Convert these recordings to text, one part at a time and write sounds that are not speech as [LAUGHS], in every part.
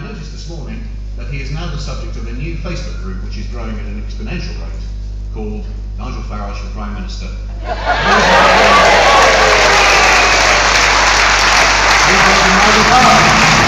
I noticed this morning that he is now the subject of a new Facebook group which is growing at an exponential rate called Nigel Farage for Prime Minister. [LAUGHS] Nigel Farage.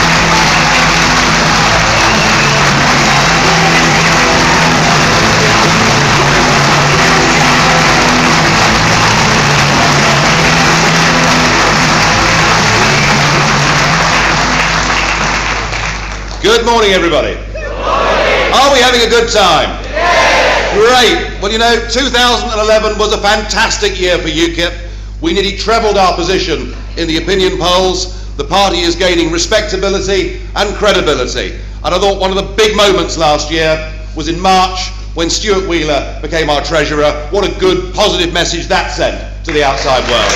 Good morning, everybody. Are we having a good time? Yes. Great. Well, you know, 2011 was a fantastic year for UKIP. We nearly trebled our position in the opinion polls. The party is gaining respectability and credibility. And I thought one of the big moments last year was in March when Stuart Wheeler became our treasurer. What a good, positive message that sent to the outside world.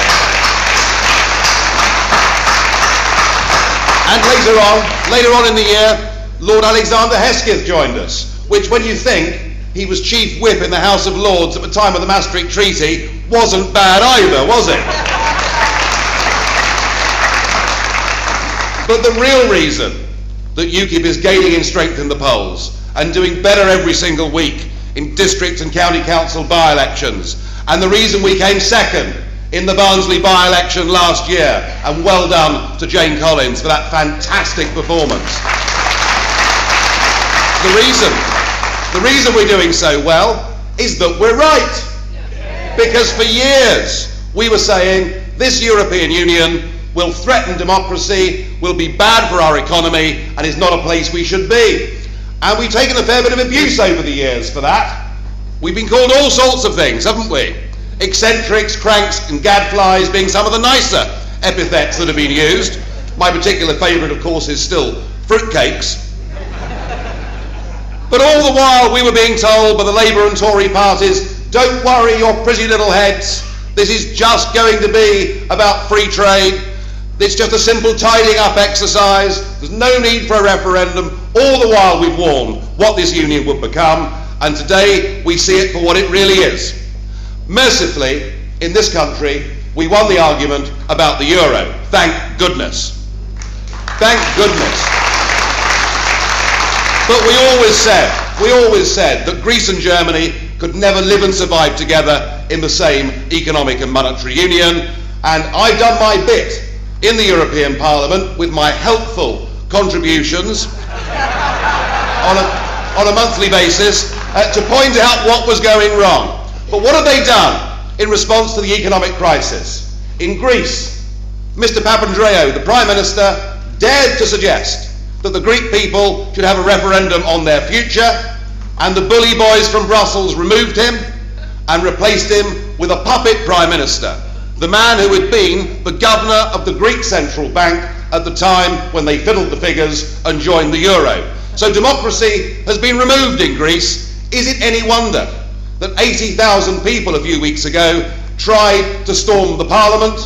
And later on, later on in the year, Lord Alexander Hesketh joined us, which when you think he was chief whip in the House of Lords at the time of the Maastricht Treaty, wasn't bad either, was it? But the real reason that UKIP is gaining in strength in the polls and doing better every single week in district and county council by-elections, and the reason we came second in the Barnsley by-election last year, and well done to Jane Collins for that fantastic performance. The reason, the reason we're doing so well is that we're right. Because for years we were saying this European Union will threaten democracy, will be bad for our economy, and is not a place we should be. And we've taken a fair bit of abuse over the years for that. We've been called all sorts of things, haven't we? Eccentrics, cranks, and gadflies being some of the nicer epithets that have been used. My particular favourite, of course, is still fruitcakes. But all the while we were being told by the Labour and Tory parties, don't worry your pretty little heads, this is just going to be about free trade. It's just a simple tidying up exercise. There's no need for a referendum. All the while we've warned what this union would become, and today we see it for what it really is. Mercifully, in this country, we won the argument about the euro. Thank goodness. Thank goodness. But we always said, we always said that Greece and Germany could never live and survive together in the same economic and monetary union. And I've done my bit in the European Parliament with my helpful contributions [LAUGHS] on a, on a monthly basis uh, to point out what was going wrong. But what have they done in response to the economic crisis? In Greece, Mr. Papandreou, the Prime Minister, dared to suggest that the Greek people should have a referendum on their future, and the bully boys from Brussels removed him and replaced him with a puppet Prime Minister, the man who had been the governor of the Greek Central Bank at the time when they fiddled the figures and joined the euro. So democracy has been removed in Greece. Is it any wonder that 80,000 people a few weeks ago tried to storm the parliament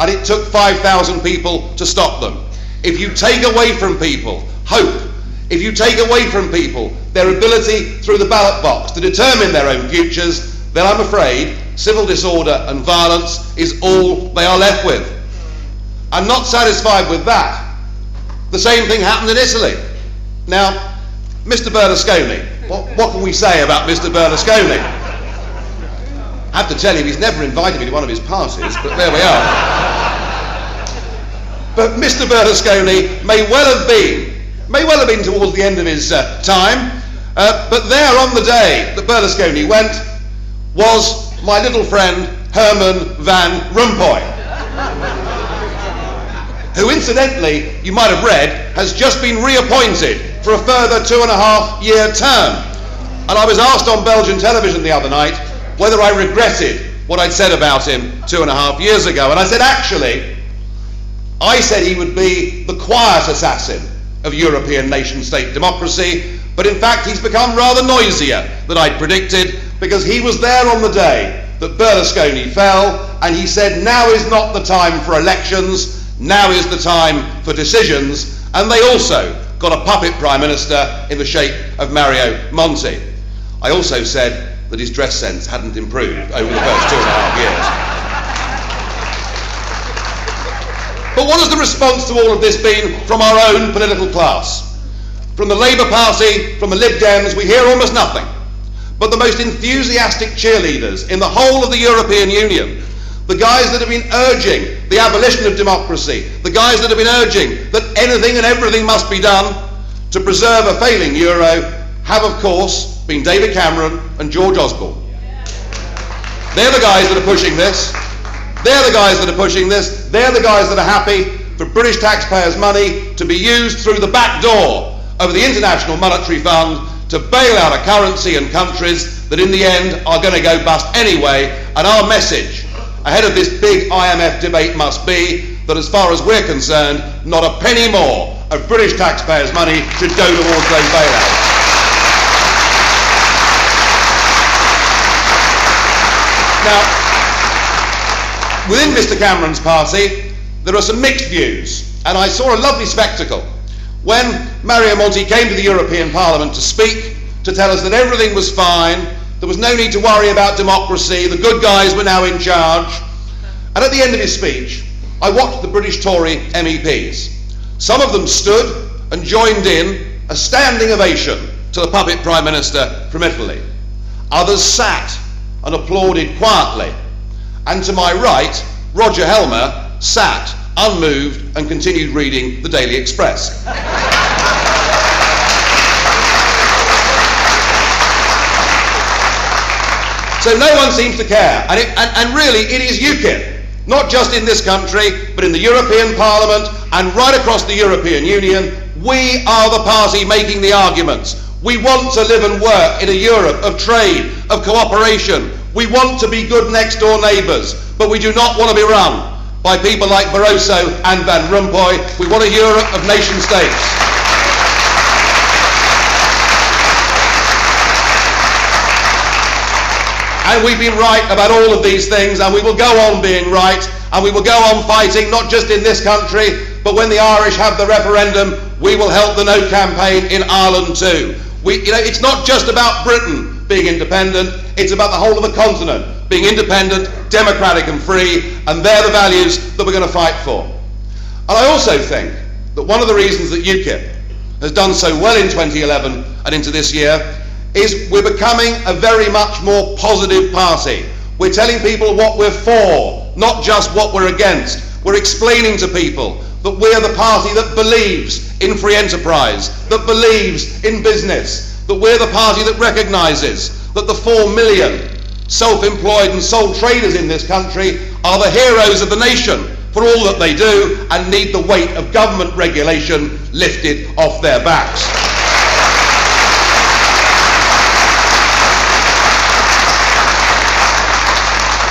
and it took 5,000 people to stop them? If you take away from people hope, if you take away from people their ability through the ballot box to determine their own futures, then I'm afraid civil disorder and violence is all they are left with. I'm not satisfied with that. The same thing happened in Italy. Now, Mr. Berlusconi, what, what can we say about Mr. Berlusconi? I have to tell you, he's never invited me to one of his parties, but there we are. But Mr. Berlusconi may well have been, may well have been towards the end of his uh, time, uh, but there on the day that Berlusconi went was my little friend Herman Van Rompuy, who incidentally, you might have read, has just been reappointed for a further two and a half year term. And I was asked on Belgian television the other night whether I regretted what I'd said about him two and a half years ago. And I said, actually, I said he would be the quiet assassin of European nation state democracy, but in fact he's become rather noisier than I'd predicted because he was there on the day that Berlusconi fell and he said now is not the time for elections, now is the time for decisions, and they also got a puppet prime minister in the shape of Mario Monti. I also said that his dress sense hadn't improved over the first two and a half years. But what has the response to all of this been from our own political class? From the Labour Party, from the Lib Dems, we hear almost nothing. But the most enthusiastic cheerleaders in the whole of the European Union, the guys that have been urging the abolition of democracy, the guys that have been urging that anything and everything must be done to preserve a failing euro, have of course been David Cameron and George Osborne. They're the guys that are pushing this. They're the guys that are pushing this. They're the guys that are happy for British taxpayers' money to be used through the back door of the International Monetary Fund to bail out a currency and countries that in the end are going to go bust anyway. And our message ahead of this big IMF debate must be that as far as we're concerned, not a penny more of British taxpayers' money should go towards those bailouts. Now, within Mr Cameron's party, there are some mixed views, and I saw a lovely spectacle when Mario Monti came to the European Parliament to speak, to tell us that everything was fine, there was no need to worry about democracy, the good guys were now in charge. And at the end of his speech, I watched the British Tory MEPs. Some of them stood and joined in a standing ovation to the puppet Prime Minister from Italy. Others sat and applauded quietly. And to my right, Roger Helmer sat unmoved and continued reading the Daily Express. so no one seems to care. And, it, and, and really, it is UKIP, not just in this country, but in the European Parliament and right across the European Union. We are the party making the arguments. We want to live and work in a Europe of trade, of cooperation. We want to be good next door neighbours, but we do not want to be run by people like Barroso and Van Rompuy. We want a Europe of nation states. And we've been right about all of these things, and we will go on being right, and we will go on fighting, not just in this country, but when the Irish have the referendum, we will help the No campaign in Ireland too. We, you know, it's not just about Britain being independent, it's about the whole of the continent being independent, democratic and free, and they're the values that we're going to fight for. And I also think that one of the reasons that UKIP has done so well in 2011 and into this year is we're becoming a very much more positive party. We're telling people what we're for, not just what we're against. We're explaining to people that we're the party that believes in free enterprise, that believes in business, that we're the party that recognises that the four million self-employed and sole traders in this country are the heroes of the nation for all that they do and need the weight of government regulation lifted off their backs.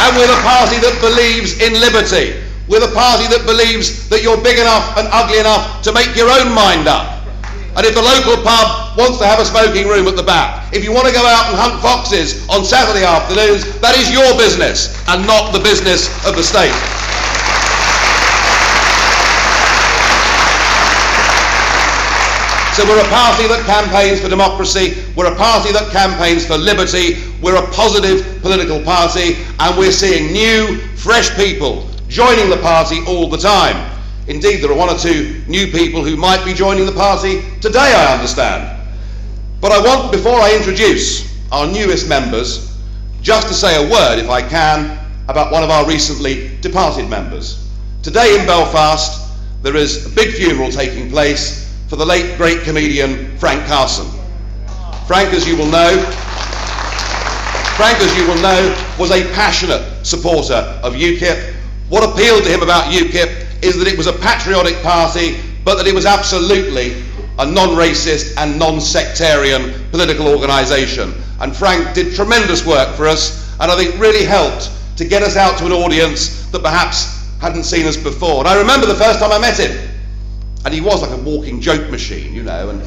And we're the party that believes in liberty. We're the party that believes that you're big enough and ugly enough to make your own mind up. And if the local pub wants to have a smoking room at the back, if you want to go out and hunt foxes on Saturday afternoons, that is your business and not the business of the state. So we're a party that campaigns for democracy, we're a party that campaigns for liberty, we're a positive political party, and we're seeing new, fresh people joining the party all the time. Indeed, there are one or two new people who might be joining the party today, I understand. But I want, before I introduce our newest members, just to say a word, if I can, about one of our recently departed members. Today in Belfast, there is a big funeral taking place for the late great comedian Frank Carson. Frank, as you will know, Frank, as you will know, was a passionate supporter of UKIP what appealed to him about UKIP is that it was a patriotic party, but that it was absolutely a non-racist and non-sectarian political organisation. And Frank did tremendous work for us, and I think really helped to get us out to an audience that perhaps hadn't seen us before. And I remember the first time I met him, and he was like a walking joke machine, you know. And,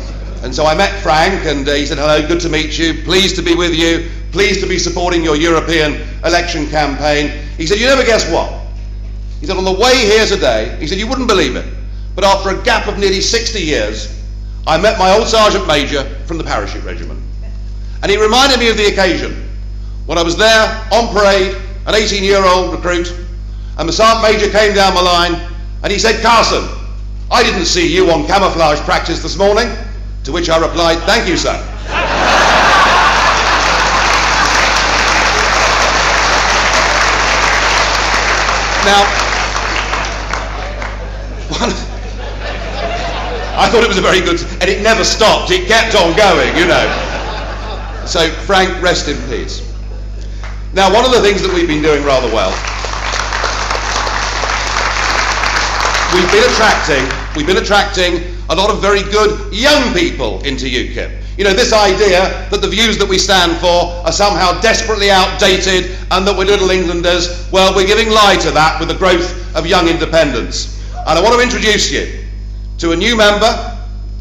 and so I met Frank, and uh, he said, hello, good to meet you, pleased to be with you, pleased to be supporting your European election campaign. He said, you never guess what? He said, on the way here today, he said, you wouldn't believe it, but after a gap of nearly 60 years, I met my old Sergeant Major from the Parachute Regiment. And he reminded me of the occasion when I was there on parade, an 18 year old recruit, and the Sergeant Major came down the line and he said, Carson, I didn't see you on camouflage practice this morning. To which I replied, Thank you, sir. [LAUGHS] now, I thought it was a very good, and it never stopped. It kept on going, you know. So, Frank, rest in peace. Now, one of the things that we've been doing rather well, we've been attracting, we've been attracting a lot of very good young people into UKIP. You know, this idea that the views that we stand for are somehow desperately outdated and that we're little Englanders, well, we're giving lie to that with the growth of young independents. And I want to introduce you to a new member,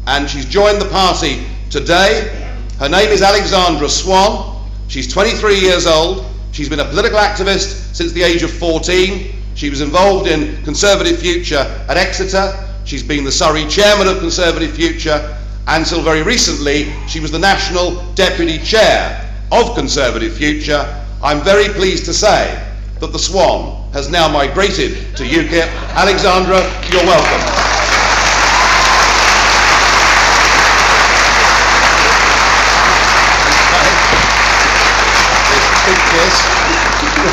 and she's joined the party today. Her name is Alexandra Swann. She's 23 years old. She's been a political activist since the age of 14. She was involved in Conservative Future at Exeter. She's been the Surrey chairman of Conservative Future. And until very recently, she was the national deputy chair of Conservative Future. I'm very pleased to say that the Swan has now migrated to UKIP. Alexandra, you're welcome. Big kiss. [LAUGHS]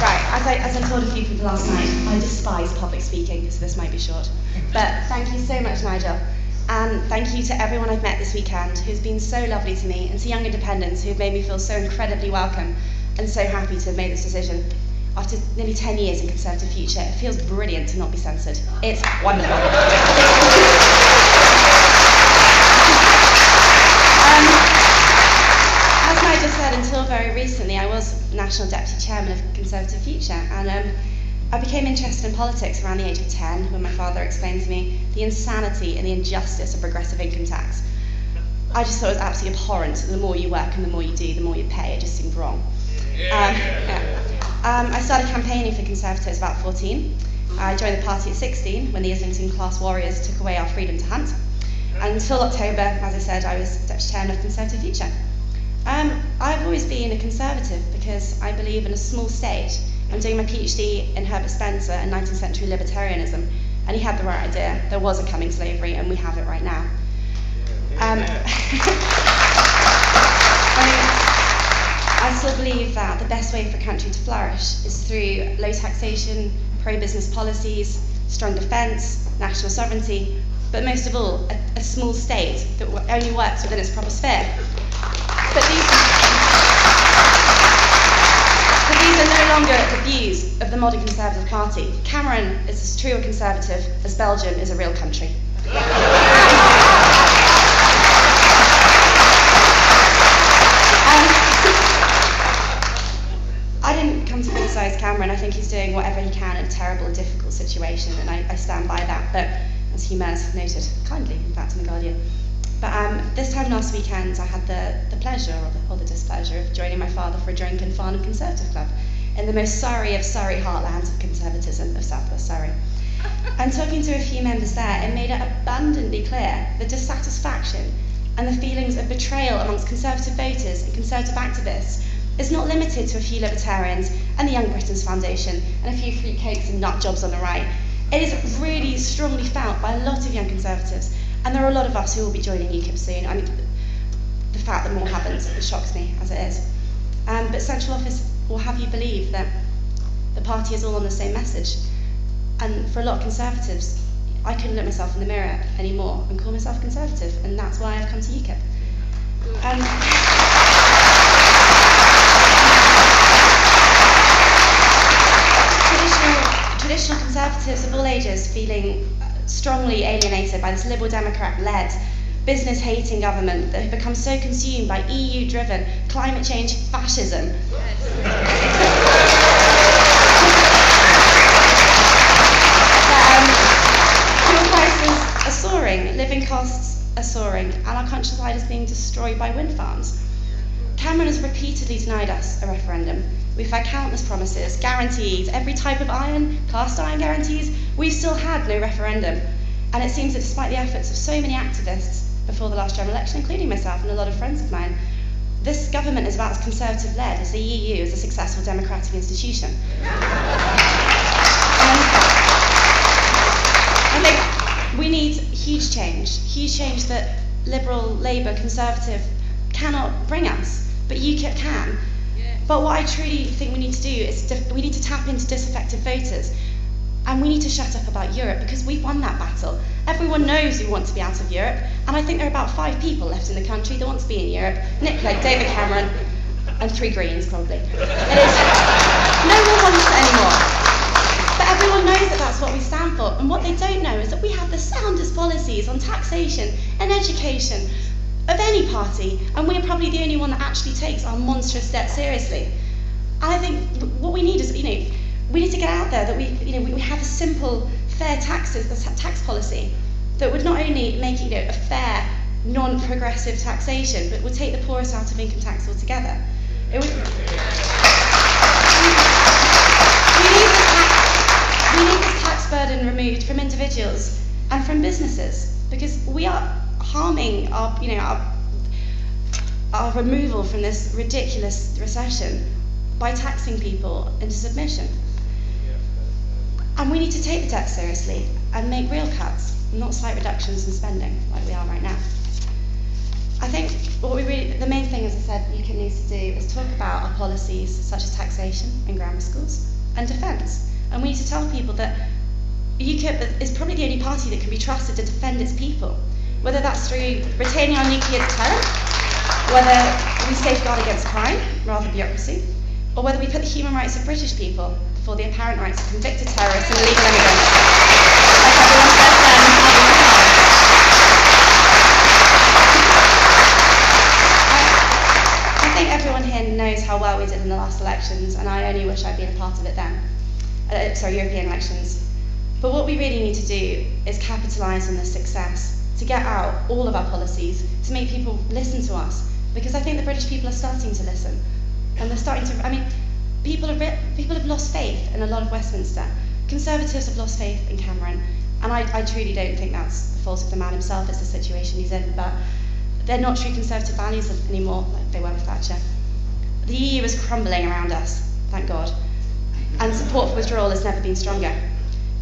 Right, as I, as I told a few people last night, I despise public speaking, so this might be short. But thank you so much, Nigel. And thank you to everyone I've met this weekend who's been so lovely to me, and to young independents who've made me feel so incredibly welcome and so happy to have made this decision. After nearly 10 years in Conservative Future, it feels brilliant to not be censored. It's wonderful. Um, as just said, until very recently, I was National Deputy Chairman of Conservative Future, and um, I became interested in politics around the age of 10 when my father explained to me the insanity and the injustice of progressive income tax. I just thought it was absolutely abhorrent. The more you work and the more you do, the more you pay. It just seemed wrong. Um, yeah. [LAUGHS] um, I started campaigning for Conservatives about 14. I joined the party at 16 when the Islington class warriors took away our freedom to hunt. And until October, as I said, I was Deputy Chairman of Conservative Future. Um, I've always been a conservative because I believe in a small state. I'm doing my PhD in Herbert Spencer and 19th century libertarianism, and he had the right idea. There was a coming slavery, and we have it right now. Um, [LAUGHS] I, mean, I still believe that the best way for a country to flourish is through low taxation, pro business policies, strong defence, national sovereignty, but most of all, a, a small state that only works within its proper sphere. But these, but these are no longer the views of the modern Conservative Party. Cameron is as true a Conservative as Belgium is a real country. Um, I didn't come to criticise Cameron. I think he's doing whatever he can in a terrible and difficult situation, and I, I stand by that. But as Humans noted, kindly, in fact, in The Guardian. But um, this time last weekend, I had the, the pleasure or the, or the displeasure of joining my father for a drink in Farnham Conservative Club in the most Surrey of Surrey heartlands of conservatism of Southwest Surrey. [LAUGHS] And talking to a few members there, it made it abundantly clear the dissatisfaction and the feelings of betrayal amongst Conservative voters and Conservative activists is not limited to a few libertarians and the Young Britons Foundation and a few free cakes and nut jobs on the right. It is really strongly felt by a lot of young Conservatives, and there are a lot of us who will be joining UKIP soon. I mean, the fact that more it shocks me as it is. Um, but Central Office will have you believe that the party is all on the same message. And for a lot of Conservatives, I couldn't look myself in the mirror anymore and call myself Conservative, and that's why I've come to UKIP. Um, traditional, traditional Conservatives of all ages feeling strongly alienated by this Liberal Democrat led business hating government that have become so consumed by EU driven climate change fascism. that, um, fuel prices are soaring, living costs are soaring, and our countryside is being destroyed by wind farms. Cameron has repeatedly denied us a referendum. We've had countless promises, guarantees, every type of iron, cast iron guarantees. We've still had no referendum. And it seems that despite the efforts of so many activists before the last general election, including myself and a lot of friends of mine, this government is about as conservative led as the EU is a successful democratic institution. We need huge change, huge change that Liberal, Labour, Conservative cannot bring us, but UKIP can. But what I truly think we need to do is we need to tap into disaffected voters. And we need to shut up about Europe because we've won that battle. Everyone knows we want to be out of Europe, and I think there are about five people left in the country that want to be in Europe. Nick Clegg, David Cameron, and three Greens probably. [LAUGHS] It is, no one wants it anymore. But everyone knows that that's what we stand for. And what they don't know is that we have the soundest policies on taxation and education of any party, and we're probably the only one that actually takes our monstrous debt seriously. And I think what we need is, you know, we need to get out there that we, you know, we have a simple, fair taxes, tax policy that would not only make you know, a fair, non-progressive taxation, but would take the poorest out of income tax altogether. It would, we, need tax, we need this tax burden removed from individuals and from businesses because we are harming our, you know, our, our removal from this ridiculous recession by taxing people into submission. And we need to take the debt seriously and make real cuts, not slight reductions in spending like we are right now. I think what we really, the main thing, as I said, UKIP needs to do is talk about our policies such as taxation in grammar schools and defence. And we need to tell people that UKIP is probably the only party that can be trusted to defend its people, whether that's through retaining our nuclear deterrent, whether we safeguard against crime rather than bureaucracy, or whether we put the human rights of British people before the apparent rights of convicted terrorists and illegal immigrants. Um, think everyone here knows how well we did in the last elections, and I only wish I'd been a part of it then. Uh, sorry, European elections. But what we really need to do is capitalise on this success, to get out all of our policies, to make people listen to us, because I think the British people are starting to listen, and they're starting to. I mean, people have re- people have lost faith in a lot of Westminster. Conservatives have lost faith in Cameron, and I, I truly don't think that's the fault of the man himself. It's the situation he's in, but they're not true conservative values anymore like they were with Thatcher. The EU is crumbling around us, thank God, and support for withdrawal has never been stronger.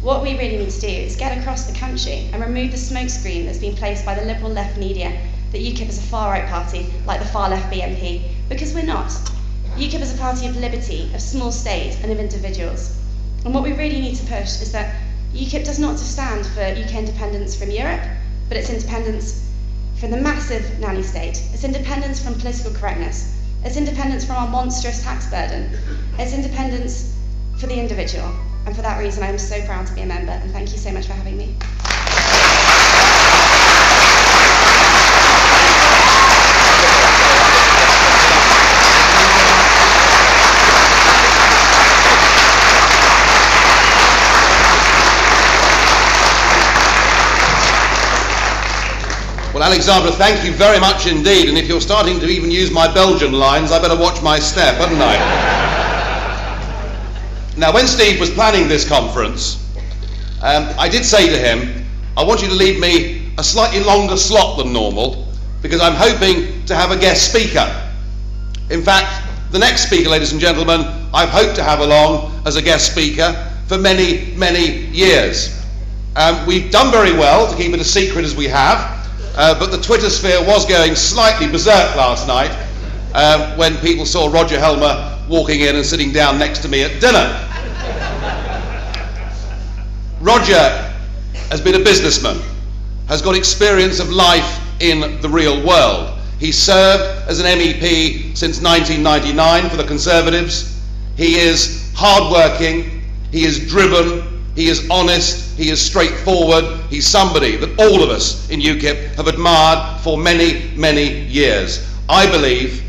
What we really need to do is get across the country and remove the smokescreen that's been placed by the liberal left media that UKIP is a far right party like the far left BNP, because we're not. UKIP is a party of liberty, of small state, and of individuals. And what we really need to push is that UKIP does not just stand for UK independence from Europe, but its independence from the massive nanny state, its independence from political correctness, its independence from our monstrous tax burden, its independence for the individual. And for that reason, I am so proud to be a member, and thank you so much for having me. Well, Alexandra, thank you very much indeed. And if you're starting to even use my Belgian lines, I better watch my step, hadn't I? now, when Steve was planning this conference, um, I did say to him, I want you to leave me a slightly longer slot than normal because I'm hoping to have a guest speaker. In fact, the next speaker, ladies and gentlemen, I've hoped to have along as a guest speaker for many, many years. Um, we've done very well to keep it as secret as we have. Uh, but the Twitter sphere was going slightly berserk last night uh, when people saw Roger Helmer walking in and sitting down next to me at dinner. Roger has been a businessman, has got experience of life in the real world. He served as an MEP since 1999 for the Conservatives. He is hardworking, he is driven, he is honest, he is straightforward, he's somebody that all of us in UKIP have admired for many, many years. I believe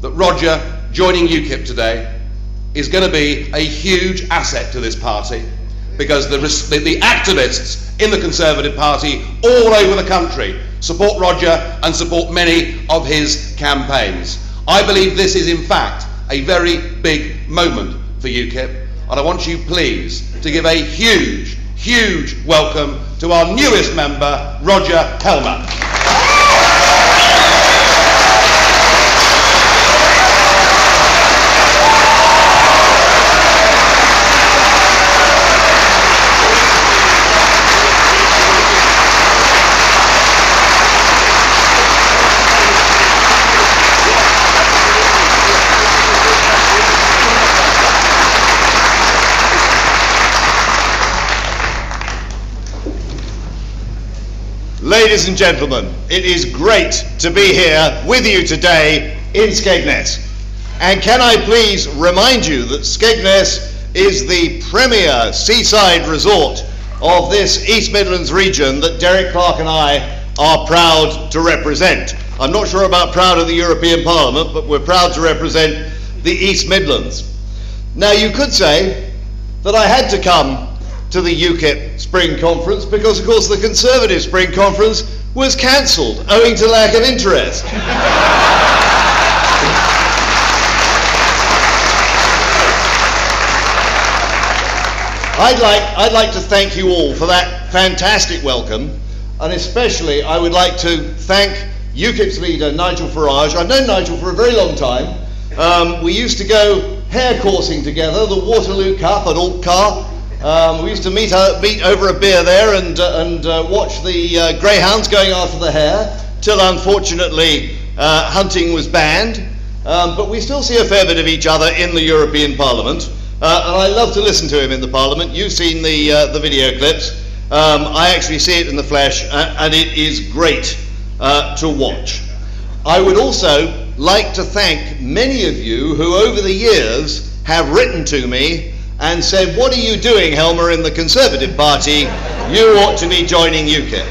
that Roger joining UKIP today is going to be a huge asset to this party because the, the, the, activists in the Conservative Party all over the country support Roger and support many of his campaigns. I believe this is, in fact, a very big moment for UKIP and I want you, please, to give a huge, huge welcome to our newest member, Roger Helmer. Ladies and gentlemen, it is great to be here with you today in Skegness. And can I please remind you that Skegness is the premier seaside resort of this East Midlands region that Derek Clark and I are proud to represent. I'm not sure about proud of the European Parliament, but we're proud to represent the East Midlands. Now, you could say that I had to come to the UKIP Spring Conference because, of course, the Conservative Spring Conference was cancelled owing to lack of interest. I'd like, I'd like to thank you all for that fantastic welcome, and especially I would like to thank UKIP's leader, Nigel Farage. I've known Nigel for a very long time. Um, we used to go hare coursing together, the Waterloo Cup at Altcar. Um, we used to meet, uh, meet over a beer there and, uh, and uh, watch the uh, greyhounds going after the hare, till unfortunately uh, hunting was banned. Um, but we still see a fair bit of each other in the European Parliament. Uh, and I love to listen to him in the Parliament. You've seen the, the video clips. Um, I actually see it in the flesh, and it is great to watch. I would also like to thank many of you who, over the years, have written to me and said, What are you doing, Helmer, in the Conservative Party? You ought to be joining UKIP.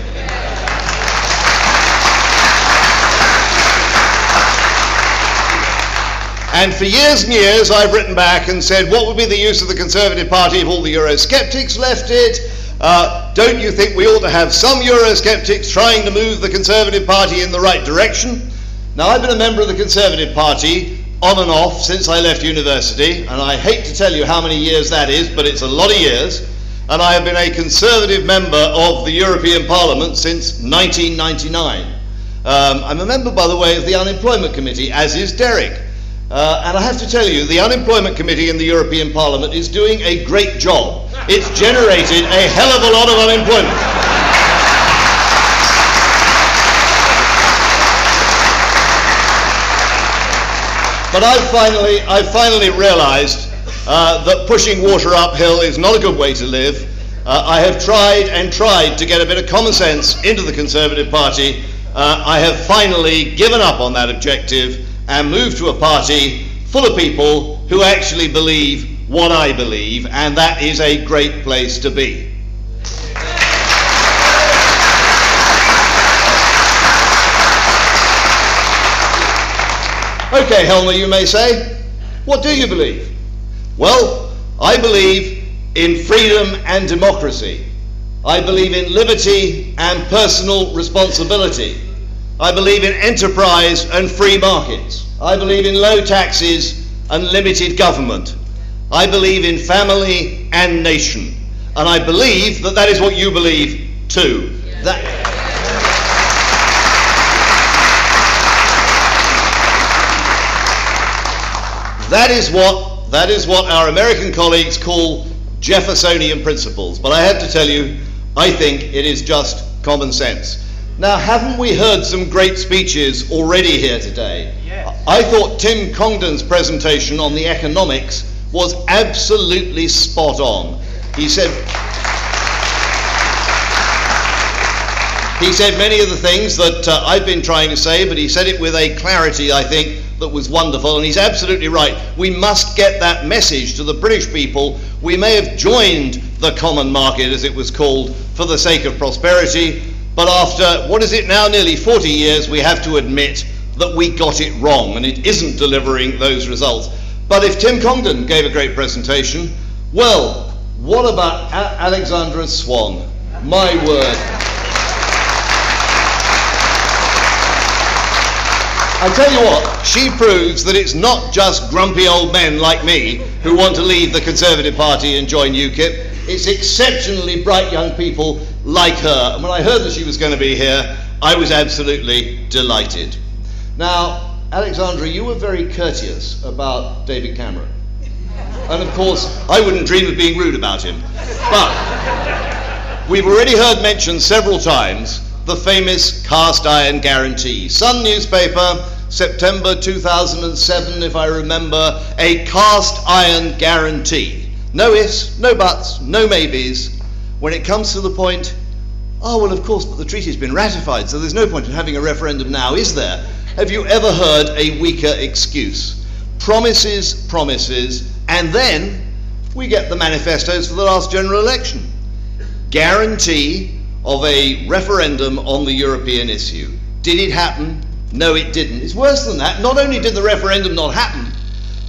And for years and years, I've written back and said, what would be the use of the Conservative Party if all the Eurosceptics left it? Uh, don't you think we ought to have some Eurosceptics trying to move the Conservative Party in the right direction? Now, I've been a member of the Conservative Party on and off since I left university, and I hate to tell you how many years that is, but it's a lot of years. And I have been a Conservative member of the European Parliament since 1999. Um, I'm a member, by the way, of the Unemployment Committee, as is Derek. Uh, and I have to tell you, the Unemployment Committee in the European Parliament is doing a great job. It's generated a hell of a lot of unemployment. But I've finally, I've finally realized uh, that pushing water uphill is not a good way to live. Uh, I have tried and tried to get a bit of common sense into the Conservative Party. Uh, I have finally given up on that objective and moved to a party full of people who actually believe what I believe, and that is a great place to be. Okay, Helmer, you may say, what do you believe? Well, I believe in freedom and democracy. I believe in liberty and personal responsibility. I believe in enterprise and free markets. I believe in low taxes and limited government. I believe in family and nation. And I believe that that is what you believe too. That, that is what that is what our American colleagues call Jeffersonian principles. But I have to tell you, I think it is just common sense. Now, haven't we heard some great speeches already here today? Yes. I thought Tim Congdon's presentation on the economics was absolutely spot on. He said, he said many of the things that uh, I've been trying to say, but he said it with a clarity, I think, that was wonderful. And he's absolutely right. We must get that message to the British people. We may have joined the common market, as it was called, for the sake of prosperity, but after, what is it now, nearly 40 years, we have to admit that we got it wrong and it isn't delivering those results. But if Tim Congdon gave a great presentation, well, what about a- Alexandra Swann? My word. I tell you what, she proves that it's not just grumpy old men like me who want to leave the Conservative Party and join UKIP. It's exceptionally bright young people like her. And when I heard that she was going to be here, I was absolutely delighted. Now, Alexandra, you were very courteous about David Cameron. And of course, I wouldn't dream of being rude about him. But we've already heard mentioned several times the famous cast iron guarantee. Sun newspaper, September 2007, if I remember, a cast iron guarantee. No ifs, no buts, no maybes. When it comes to the point, Oh, well, of course, but the treaty's been ratified, so there's no point in having a referendum now, is there? Have you ever heard a weaker excuse? Promises, promises, and then we get the manifestos for the last general election. Guarantee of a referendum on the European issue. Did it happen? No, it didn't. It's worse than that. Not only did the referendum not happen,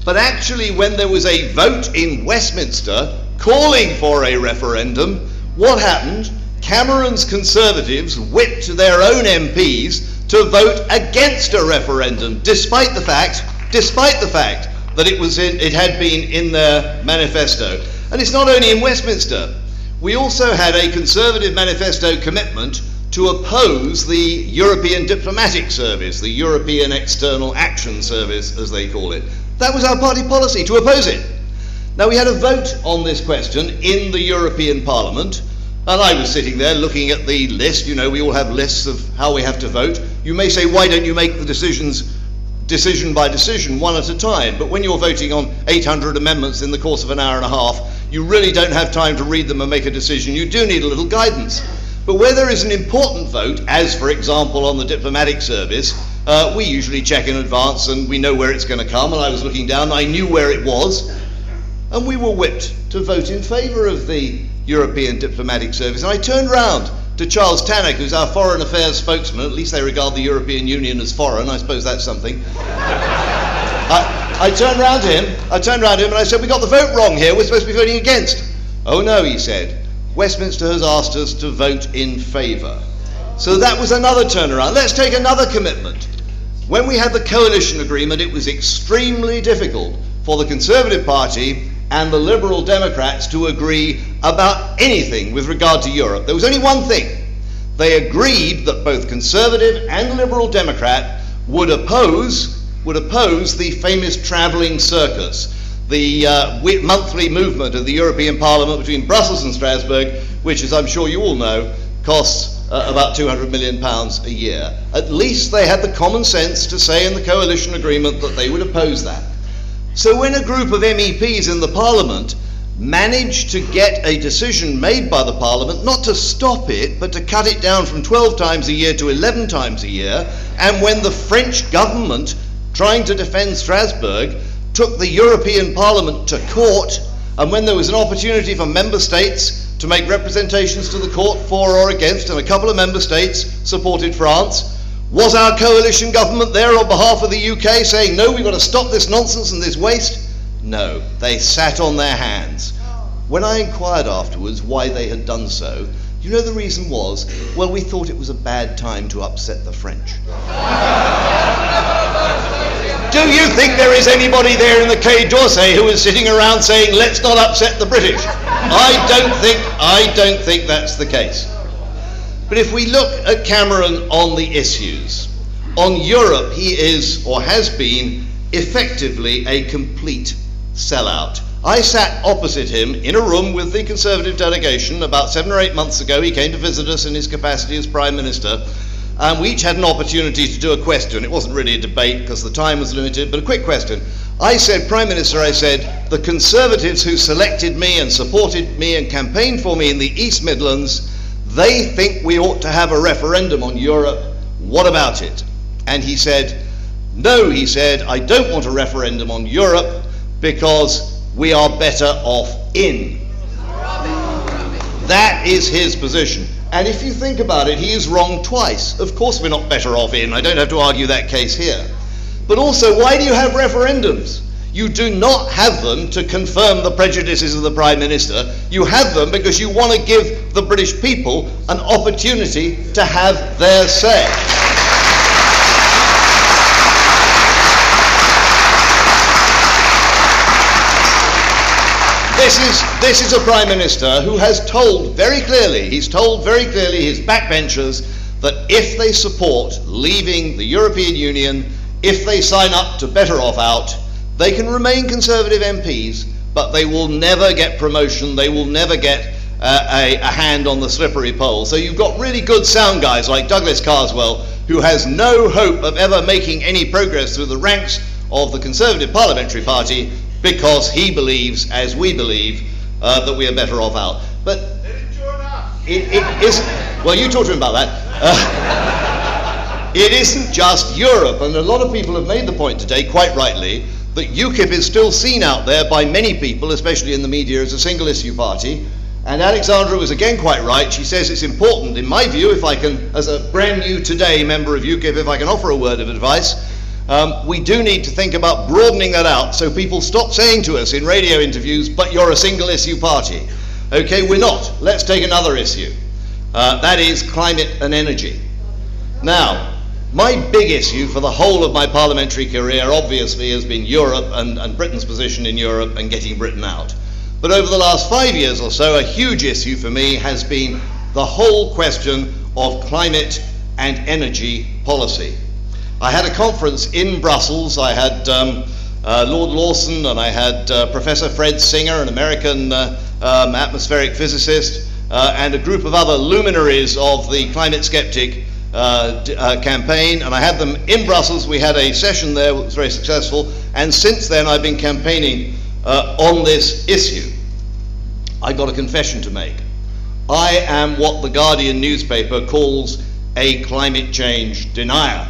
but actually, when there was a vote in Westminster calling for a referendum, what happened? Cameron's Conservatives whipped their own MPs to vote against a referendum, despite the fact, despite the fact that it was in, it had been in their manifesto. And it's not only in Westminster. We also had a Conservative manifesto commitment to oppose the European Diplomatic Service, the European External Action Service, as they call it. That was our party policy, to oppose it. Now, we had a vote on this question in the European Parliament, and I was sitting there looking at the list. You know, we all have lists of how we have to vote. You may say, why don't you make the decisions decision by decision, one at a time? But when you're voting on 800 amendments in the course of an hour and a half, you really don't have time to read them and make a decision. You do need a little guidance. But where there is an important vote, as for example on the diplomatic service, uh, we usually check in advance and we know where it's going to come. And I was looking down, I knew where it was, and we were whipped to vote in favour of the European diplomatic service. And I turned round to Charles Tannock, who's our foreign affairs spokesman. At least they regard the European Union as foreign. I suppose that's something. [LAUGHS] I, I turned round to him. I turned round to him and I said, "We got the vote wrong here. We're supposed to be voting against." Oh no, he said. Westminster has asked us to vote in favour. So that was another turnaround. Let's take another commitment. When we had the coalition agreement, it was extremely difficult for the Conservative Party and the Liberal Democrats to agree about anything with regard to Europe. There was only one thing. They agreed that both Conservative and Liberal Democrat would oppose would oppose the famous travelling circus the uh, monthly movement of the European Parliament between Brussels and Strasbourg, which, as I'm sure you all know, costs uh, about 200 million pounds a year. At least they had the common sense to say in the coalition agreement that they would oppose that. So when a group of MEPs in the Parliament managed to get a decision made by the Parliament not to stop it, but to cut it down from 12 times a year to 11 times a year, and when the French government, trying to defend Strasbourg, took the European Parliament to court, and when there was an opportunity for member states to make representations to the court for or against, and a couple of member states supported France, was our coalition government there on behalf of the UK saying, no, we've got to stop this nonsense and this waste? No, they sat on their hands. When I inquired afterwards why they had done so, you know the reason was? Well, we thought it was a bad time to upset the French. [LAUGHS] Do you think there is anybody there in the Quai d'Orsay who is sitting around saying, let's not upset the British? I don't think, I don't think that's the case. But if we look at Cameron on the issues, on Europe, he is, or has been, effectively a complete sellout. I sat opposite him in a room with the Conservative delegation about seven or eight months ago. He came to visit us in his capacity as Prime Minister and we each had an opportunity to do a question. It wasn't really a debate because the time was limited, but a quick question. I said, Prime Minister, I said, the Conservatives who selected me and supported me and campaigned for me in the East Midlands, they think we ought to have a referendum on Europe. What about it? And he said, No, he said, I don't want a referendum on Europe because we are better off in. That is his position. And if you think about it, he is wrong twice. Of course, we're not better off in. I don't have to argue that case here. But also, why do you have referendums? You do not have them to confirm the prejudices of the Prime Minister. You have them because you want to give the British people an opportunity to have their say. This is, this is a Prime Minister who has told very clearly, he's told very clearly his backbenchers that if they support leaving the European Union, if they sign up to Better Off Out, they can remain Conservative MPs, but they will never get promotion, they will never get uh, a, a, hand on the slippery pole. So you've got really good sound guys like Douglas Carswell, who has no hope of ever making any progress through the ranks of the Conservative Parliamentary Party because he believes, as we believe, uh, that we are better off out. But it, it is Well, you talk to him about that. Uh, [LAUGHS] it isn't just Europe, and a lot of people have made the point today, quite rightly, that UKIP is still seen out there by many people, especially in the media, as a single issue party. And Alexandra was again quite right. She says it's important, in my view, if I can, as a brand new today member of UKIP, if I can offer a word of advice, um, we do need to think about broadening that out so people stop saying to us in radio interviews, but you're a single issue party. Okay, we're not. Let's take another issue. Uh, that is climate and energy. Now, my big issue for the whole of my parliamentary career, obviously, has been Europe and, and Britain's position in Europe and getting Britain out. But over the last five years or so, a huge issue for me has been the whole question of climate and energy policy. I had a conference in Brussels. I had um, uh, Lord Lawson and I had uh, Professor Fred Singer, an American uh, um, atmospheric physicist, uh, and a group of other luminaries of the climate skeptic uh, uh, campaign. And I had them in Brussels. We had a session there that was very successful. And since then, I've been campaigning on this issue, I got a confession to make. I am what the Guardian newspaper calls a climate change denier.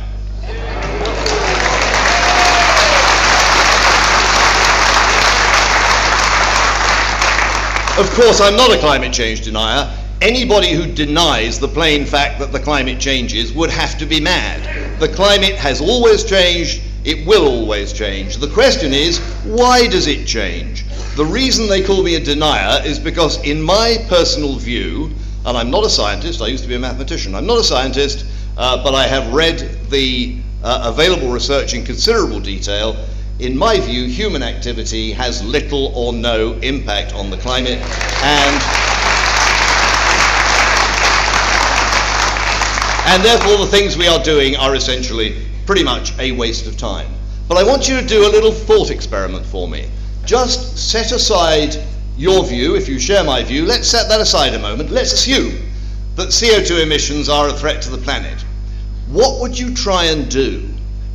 Of course, I'm not a climate change denier. Anybody who denies the plain fact that the climate changes would have to be mad. The climate has always changed, it will always change. The question is, why does it change? The reason they call me a denier is because, in my personal view, and I'm not a scientist, I used to be a mathematician, I'm not a scientist, uh, but I have read the uh, available research in considerable detail. In my view, human activity has little or no impact on the climate, and and therefore the things we are doing are essentially pretty much a waste of time. But I want you to do a little thought experiment for me. Just set aside your view, if you share my view, let's set that aside a moment. Let's assume that CO2 emissions are a threat to the planet. What would you try and do?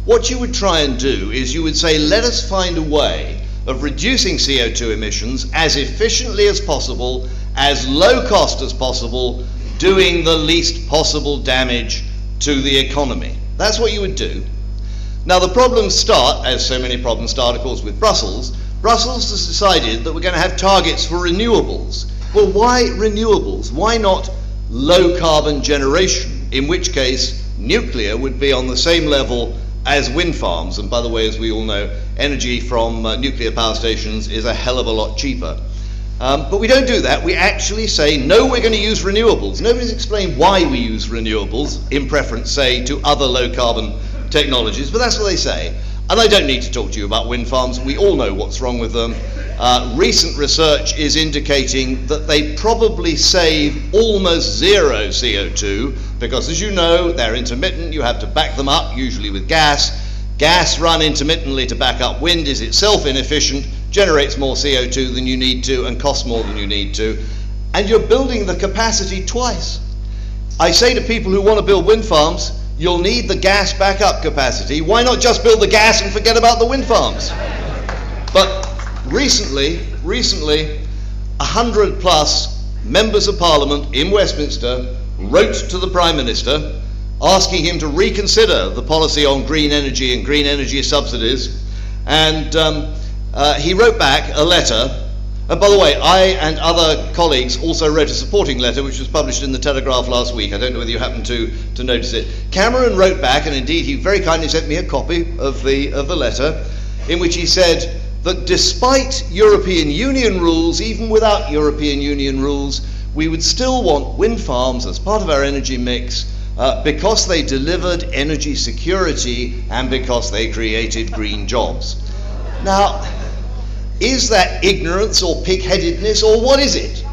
What you would try and do is you would say, let us find a way of reducing CO2 emissions as efficiently as possible, as low cost as possible, doing the least possible damage to the economy. That's what you would do. Now, the problems start, as so many problems start, of course, with Brussels. Brussels has decided that we're going to have targets for renewables. Well, why renewables? Why not low carbon generation? In which case, nuclear would be on the same level as wind farms. And by the way, as we all know, energy from uh, nuclear power stations is a hell of a lot cheaper. Um, but we don't do that. We actually say, no, we're going to use renewables. Nobody's explained why we use renewables in preference, say, to other low carbon technologies, but that's what they say. And I don't need to talk to you about wind farms. We all know what's wrong with them. Uh, recent research is indicating that they probably save almost zero CO2 because, as you know, they're intermittent. You have to back them up, usually with gas. Gas run intermittently to back up wind is itself inefficient generates more CO2 than you need to and costs more than you need to, and you're building the capacity twice. I say to people who want to build wind farms, you'll need the gas backup capacity. Why not just build the gas and forget about the wind farms? But recently, recently, a hundred plus members of parliament in Westminster wrote to the Prime Minister asking him to reconsider the policy on green energy and green energy subsidies. And um, uh, he wrote back a letter. And by the way, I and other colleagues also wrote a supporting letter which was published in the Telegraph last week. I don't know whether you happened to, to notice it. Cameron wrote back, and indeed he very kindly sent me a copy of the, of the letter, in which he said that despite European Union rules, even without European Union rules, we would still want wind farms as part of our energy mix uh, because they delivered energy security and because they created green jobs. Now, is that ignorance or pig-headedness or what is it?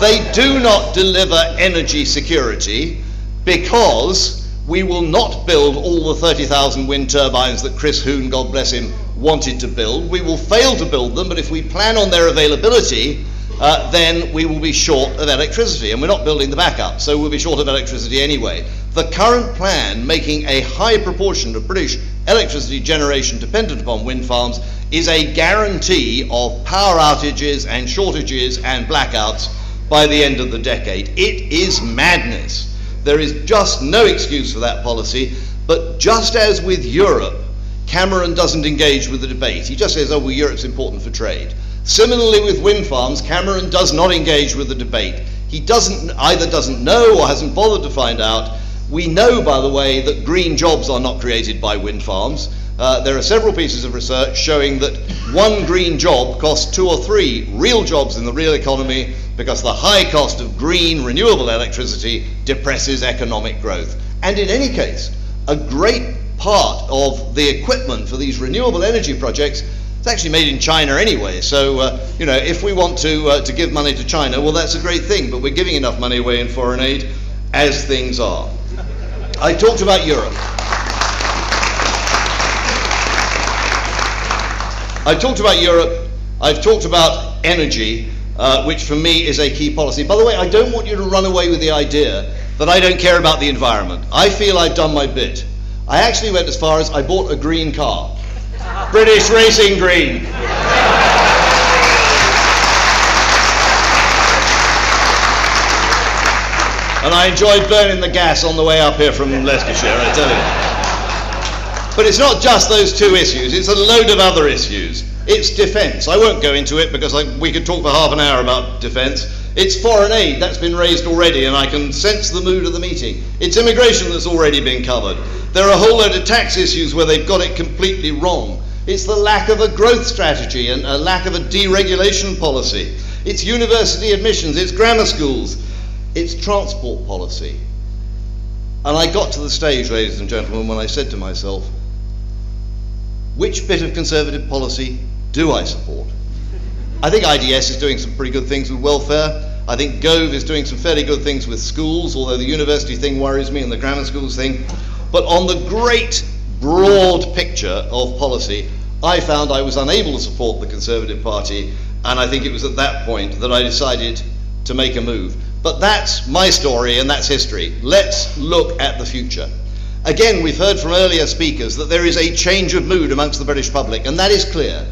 They do not deliver energy security because we will not build all the 30,000 wind turbines that Chris Huhne, God bless him, wanted to build. We will fail to build them, but if we plan on their availability, uh, then we will be short of electricity, and we're not building the backup, so we'll be short of electricity anyway. The current plan, making a high proportion of British electricity generation dependent upon wind farms, is a guarantee of power outages and shortages and blackouts by the end of the decade. It is madness. There is just no excuse for that policy. But just as with Europe, Cameron doesn't engage with the debate. He just says, oh, well, Europe's important for trade. Similarly, with wind farms, Cameron does not engage with the debate. He doesn't either doesn't know or hasn't bothered to find out. We know, by the way, that green jobs are not created by wind farms. Uh, there are several pieces of research showing that one green job costs two or three real jobs in the real economy because the high cost of green renewable electricity depresses economic growth. And in any case, a great part of the equipment for these renewable energy projects is actually made in China anyway. So, uh, you know, if we want to, uh, to give money to China, well, that's a great thing, but we're giving enough money away in foreign aid as things are. I talked about Europe. I've talked about Europe, I've talked about energy, uh, which for me is a key policy. By the way, I don't want you to run away with the idea that I don't care about the environment. I feel I've done my bit. I actually went as far as I bought a green car. British Racing Green. and I enjoyed burning the gas on the way up here from Leicestershire, I tell you. But it's not just those two issues, it's a load of other issues. It's defence. I won't go into it because I, we could talk for half an hour about defence. It's foreign aid, that's been raised already, and I can sense the mood of the meeting. It's immigration that's already been covered. There are a whole load of tax issues where they've got it completely wrong. It's the lack of a growth strategy and a lack of a deregulation policy. It's university admissions, it's grammar schools, it's transport policy. And I got to the stage, ladies and gentlemen, when I said to myself, which bit of Conservative policy do I support? I think IDS is doing some pretty good things with welfare. I think Gove is doing some fairly good things with schools, although the university thing worries me and the grammar schools thing. But on the great, broad picture of policy, I found I was unable to support the Conservative Party, and I think it was at that point that I decided to make a move. But that's my story and that's history. Let's look at the future. Again, we've heard from earlier speakers that there is a change of mood amongst the British public, and that is clear.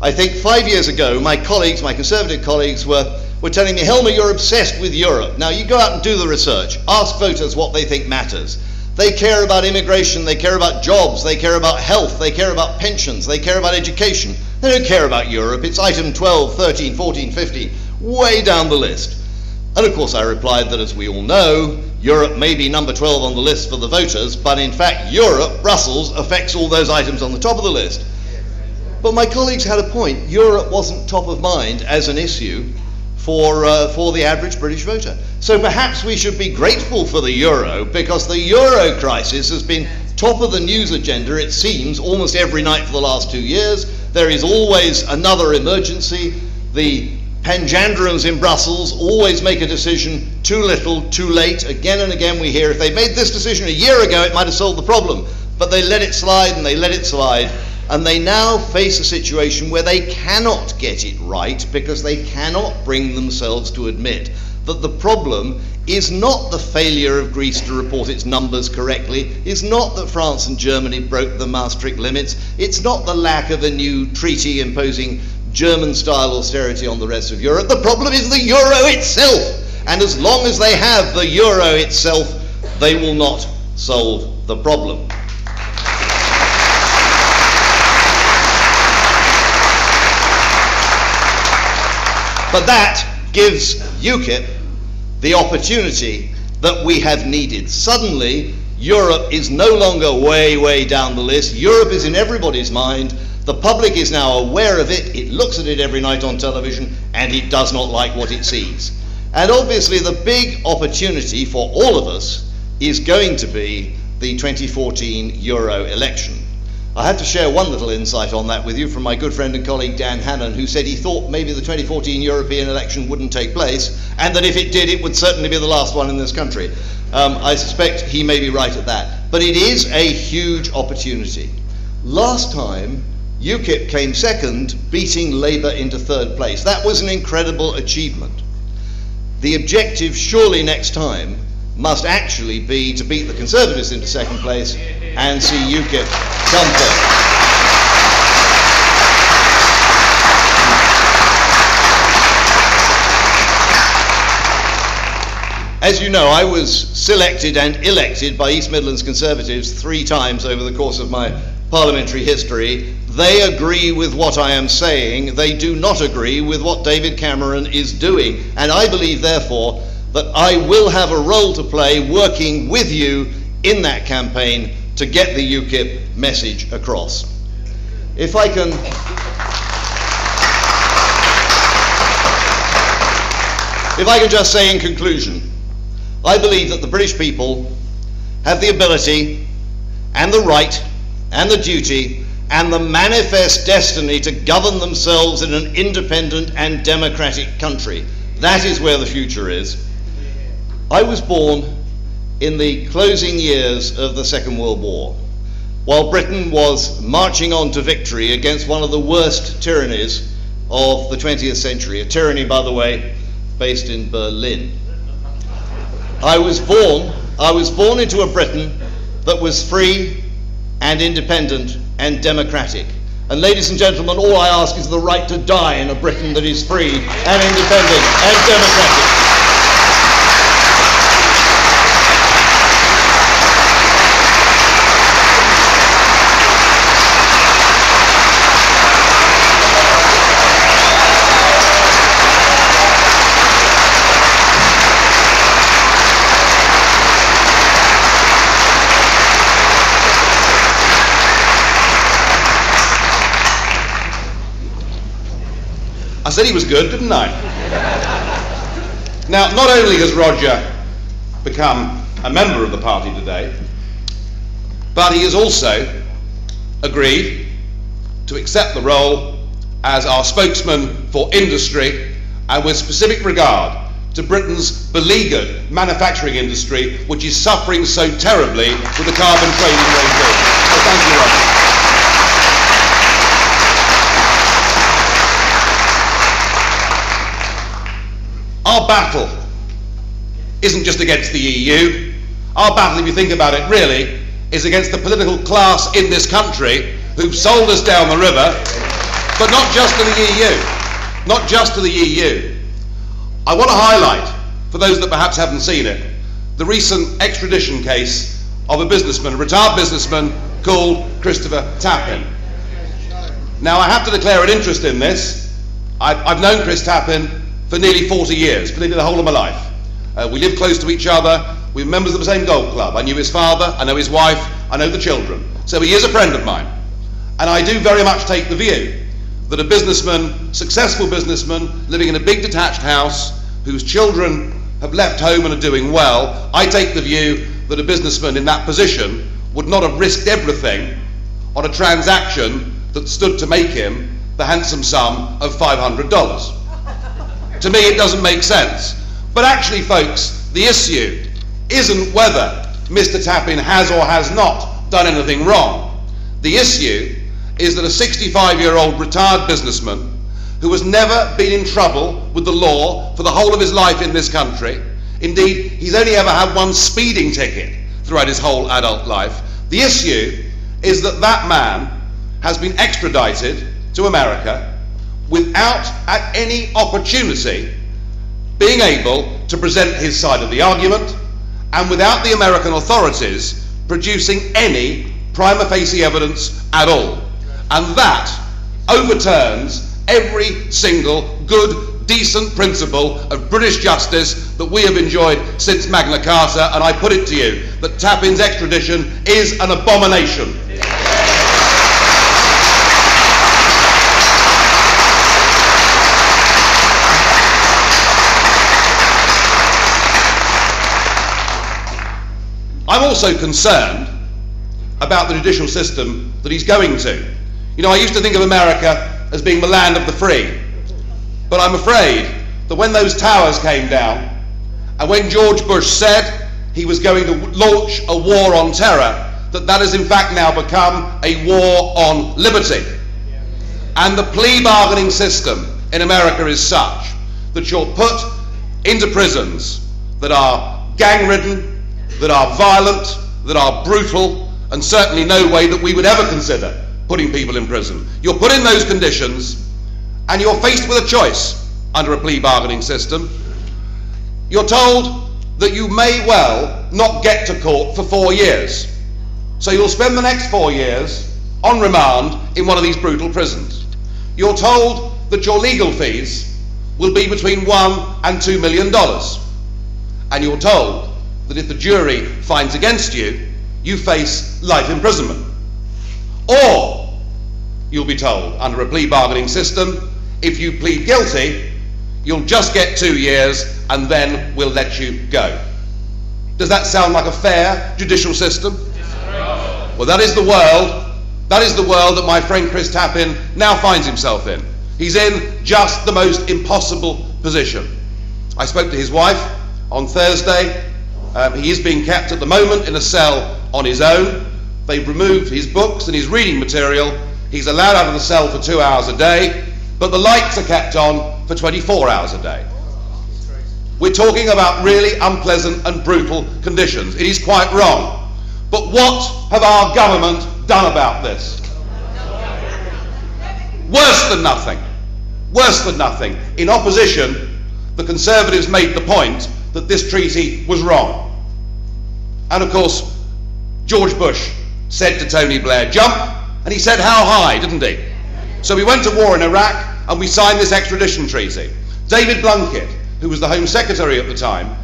I think five years ago, my colleagues, my Conservative colleagues, were, were telling me, Helmer, you're obsessed with Europe. Now, you go out and do the research. Ask voters what they think matters. They care about immigration, they care about jobs, they care about health, they care about pensions, they care about education. They don't care about Europe. It's item 12, 13, 14, 15, way down the list. And of course, I replied that as we all know, Europe may be number 12 on the list for the voters, but in fact, Europe, Brussels, affects all those items on the top of the list. But my colleagues had a point. Europe wasn't top of mind as an issue for, uh, for the average British voter. So perhaps we should be grateful for the euro because the euro crisis has been top of the news agenda, it seems, almost every night for the last two years. There is always another emergency. The Panjandrums in Brussels always make a decision too little, too late. Again and again we hear if they made this decision a year ago, it might have solved the problem. But they let it slide and they let it slide. And they now face a situation where they cannot get it right because they cannot bring themselves to admit that the problem is not the failure of Greece to report its numbers correctly, is not that France and Germany broke the Maastricht limits, it's not the lack of a new treaty imposing German style austerity on the rest of Europe. The problem is the euro itself. And as long as they have the euro itself, they will not solve the problem. But that gives UKIP the opportunity that we have needed. Suddenly, Europe is no longer way, way down the list. Europe is in everybody's mind. The public is now aware of it, it looks at it every night on television, and it does not like what it sees. And obviously, the big opportunity for all of us is going to be the 2014 Euro election. I have to share one little insight on that with you from my good friend and colleague Dan Hannan, who said he thought maybe the 2014 European election wouldn't take place, and that if it did, it would certainly be the last one in this country. Um, I suspect he may be right at that. But it is a huge opportunity. Last time, UKIP came second, beating Labour into third place. That was an incredible achievement. The objective, surely next time, must actually be to beat the Conservatives into second place and see UKIP come third. As you know, I was selected and elected by East Midlands Conservatives three times over the course of my parliamentary history. They agree with what I am saying. They do not agree with what David Cameron is doing. And I believe, therefore, that I will have a role to play working with you in that campaign to get the UKIP message across. If I can. If I can just say in conclusion, I believe that the British people have the ability and the right and the duty and the manifest destiny to govern themselves in an independent and democratic country. That is where the future is. I was born in the closing years of the Second World War, while Britain was marching on to victory against one of the worst tyrannies of the 20th century, a tyranny, by the way, based in Berlin. I was born, I was born into a Britain that was free and independent and democratic. And ladies and gentlemen, all I ask is the right to die in a Britain that is free and independent and democratic. I said he was good, didn't I? now, not only has Roger become a member of the party today, but he has also agreed to accept the role as our spokesman for industry and with specific regard to Britain's beleaguered manufacturing industry, which is suffering so terribly with the carbon trading regime. So thank you, Roger. Our battle isn't just against the EU. Our battle, if you think about it, really is against the political class in this country who've sold us down the river, but not just to the EU. Not just to the EU. I want to highlight, for those that perhaps haven't seen it, the recent extradition case of a businessman, a retired businessman called Christopher Tappin. Now, I have to declare an interest in this. I've, I've known Chris Tappin for nearly 40 years, for nearly the whole of my life. Uh, we live close to each other. We're members of the same golf club. I knew his father, I know his wife, I know the children. So he is a friend of mine. And I do very much take the view that a businessman, successful businessman, living in a big detached house, whose children have left home and are doing well, I take the view that a businessman in that position would not have risked everything on a transaction that stood to make him the handsome sum of $500. To me, it doesn't make sense. But actually, folks, the issue isn't whether Mr. Tappin has or has not done anything wrong. The issue is that a 65 year old retired businessman who has never been in trouble with the law for the whole of his life in this country, indeed, he's only ever had one speeding ticket throughout his whole adult life. The issue is that that man has been extradited to America without at any opportunity being able to present his side of the argument and without the American authorities producing any prima facie evidence at all. And that overturns every single good, decent principle of British justice that we have enjoyed since Magna Carta. And I put it to you that Tappin's extradition is an abomination. I'm also concerned about the judicial system that he's going to. You know, I used to think of America as being the land of the free. But I'm afraid that when those towers came down, and when George Bush said he was going to launch a war on terror, that that has in fact now become a war on liberty. And the plea bargaining system in America is such that you're put into prisons that are gang ridden, that are violent, that are brutal, and certainly no way that we would ever consider putting people in prison. You're put in those conditions, and you're faced with a choice under a plea bargaining system. You're told that you may well not get to court for four years. So you'll spend the next four years on remand in one of these brutal prisons. You're told that your legal fees will be between one and two million dollars. And you're told that if the jury finds against you, you face life imprisonment. Or you'll be told under a plea bargaining system, if you plead guilty, you'll just get two years and then we'll let you go. Does that sound like a fair judicial system? Well, that is the world. That is the world that my friend Chris Tappin now finds himself in. He's in just the most impossible position. I spoke to his wife on Thursday. Um, he is being kept at the moment in a cell on his own. They've removed his books and his reading material. He's allowed out of the cell for two hours a day, but the lights are kept on for 24 hours a day. We're talking about really unpleasant and brutal conditions. It is quite wrong. But what have our government done about this? Worse than nothing. Worse than nothing. In opposition, the Conservatives made the point that this treaty was wrong. And of course, George Bush said to Tony Blair, jump, and he said, how high, didn't he? So we went to war in Iraq and we signed this extradition treaty. David Blunkett, who was the Home Secretary at the time,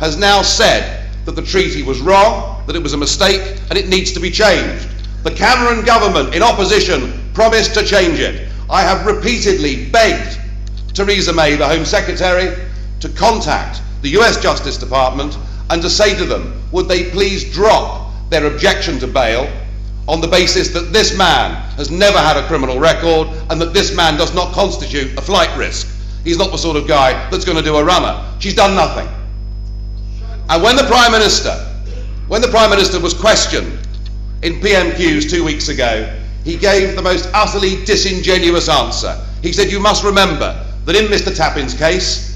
has now said that the treaty was wrong, that it was a mistake, and it needs to be changed. The Cameron government, in opposition, promised to change it. I have repeatedly begged Theresa May, the Home Secretary, to contact the US Justice Department and to say to them, would they please drop their objection to bail on the basis that this man has never had a criminal record and that this man does not constitute a flight risk. He's not the sort of guy that's going to do a runner. She's done nothing. And when the Prime Minister, when the Prime Minister was questioned in PMQs two weeks ago, he gave the most utterly disingenuous answer. He said, You must remember that in Mr. Tappin's case,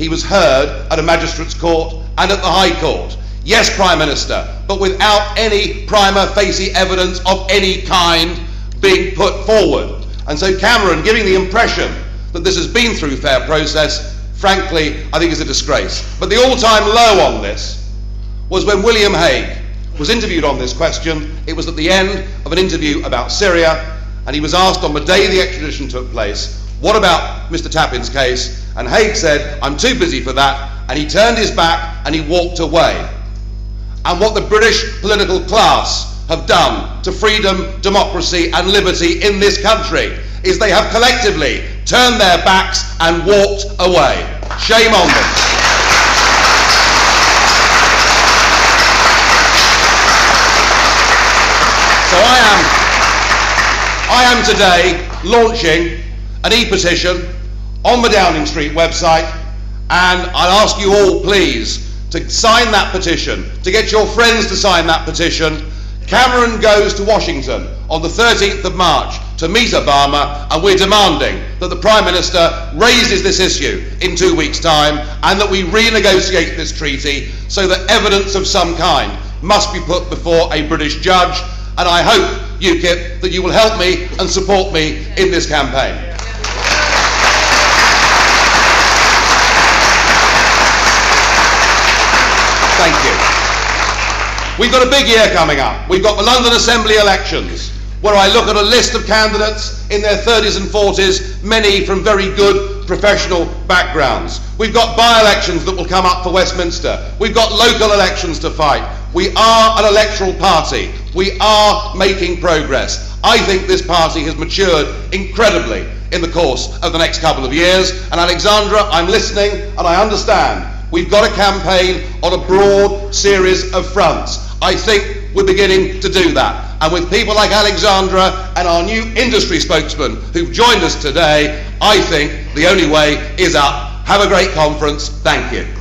he was heard at a magistrate's court and at the High Court. Yes, Prime Minister, but without any prima facie evidence of any kind being put forward. And so Cameron giving the impression that this has been through fair process, frankly, I think is a disgrace. But the all-time low on this was when William Hague was interviewed on this question. It was at the end of an interview about Syria, and he was asked on the day the extradition took place, what about Mr. Tappin's case? And Hague said, I'm too busy for that, and he turned his back and he walked away and what the British political class have done to freedom, democracy and liberty in this country is they have collectively turned their backs and walked away. Shame on them. So I am, I am today launching an e-petition on the Downing Street website and I'll ask you all please to sign that petition, to get your friends to sign that petition. Cameron goes to Washington on the 13th of March to meet Obama, and we're demanding that the Prime Minister raises this issue in two weeks' time and that we renegotiate this treaty so that evidence of some kind must be put before a British judge. And I hope, UKIP, that you will help me and support me in this campaign. Thank you. We've got a big year coming up. We've got the London Assembly elections, where I look at a list of candidates in their 30s and 40s, many from very good professional backgrounds. We've got by-elections that will come up for Westminster. We've got local elections to fight. We are an electoral party. We are making progress. I think this party has matured incredibly in the course of the next couple of years. And Alexandra, I'm listening and I understand We've got a campaign on a broad series of fronts. I think we're beginning to do that. And with people like Alexandra and our new industry spokesman who've joined us today, I think the only way is up. Have a great conference. Thank you.